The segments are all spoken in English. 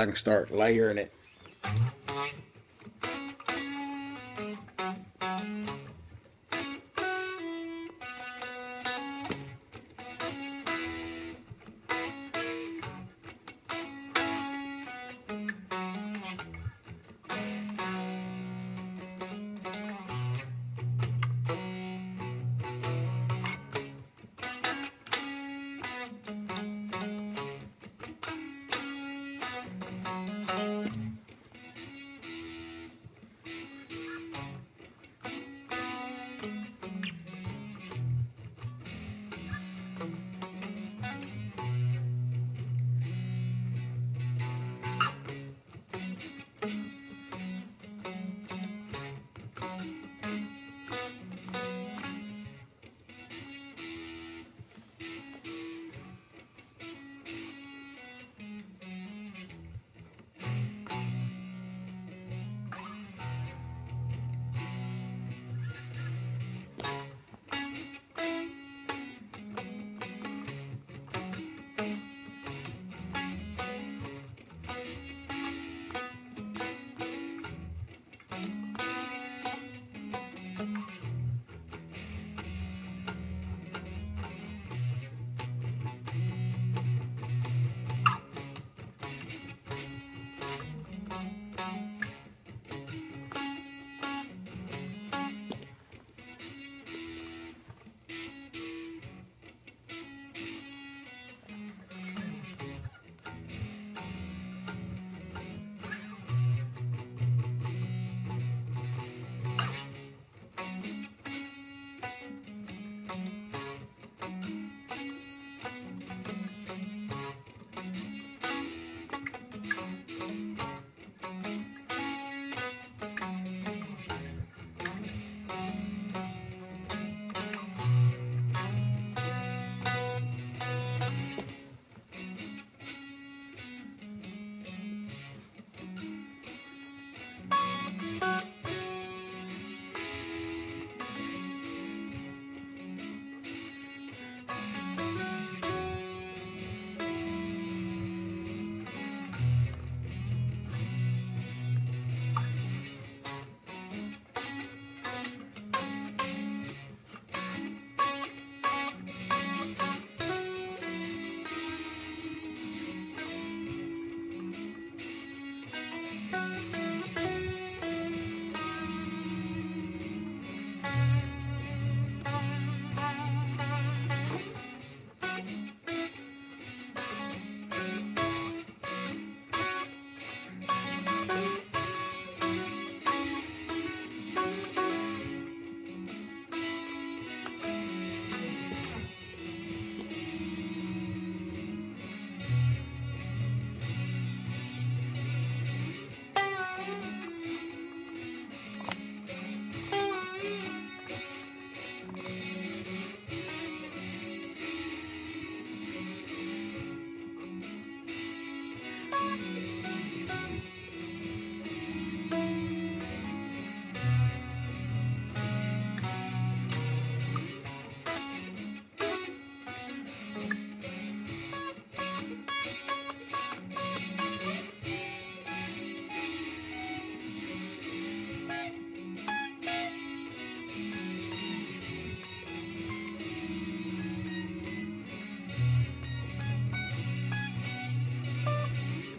I can start layering it.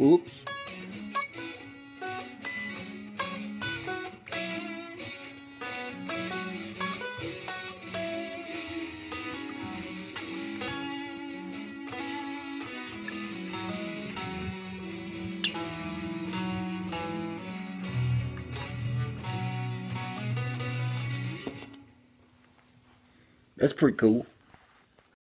Oops. That's pretty cool.